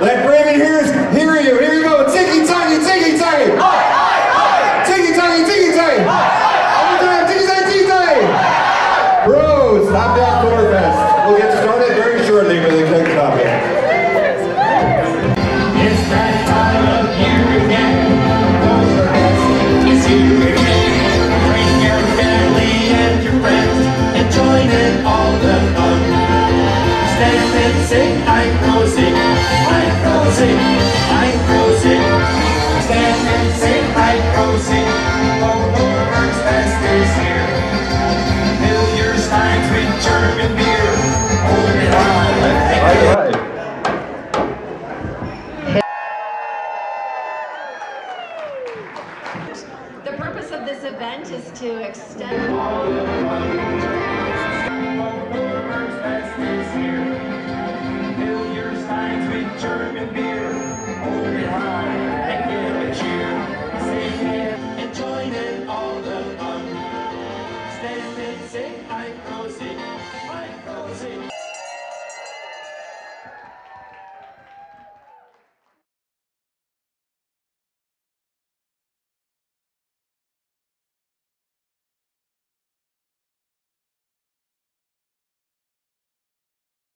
Let Bremen hear, hear you. Here you go. Tiki tiki tiki tiki. Tiki tiki tiki. One more time. Tiki tiki tiki tiki. Bros, Top Down Cornfest. We'll get started very shortly with the cake topic. It's that time of year again. Oktoberfest is here again. Bring your family and your friends and join in all the fun. Stand and sing, I'm closing, I'm closing, I'm closing. Stand and sing, I'm closing. Oktoberfest is here. Fill your steins with German beer. Hold it on, let's take it. The purpose of this event is to extend. Oktoberfest is here. Fill your steins with German beer. say, I'm see, I'm see.